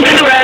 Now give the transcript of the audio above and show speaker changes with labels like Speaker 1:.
Speaker 1: fucking losing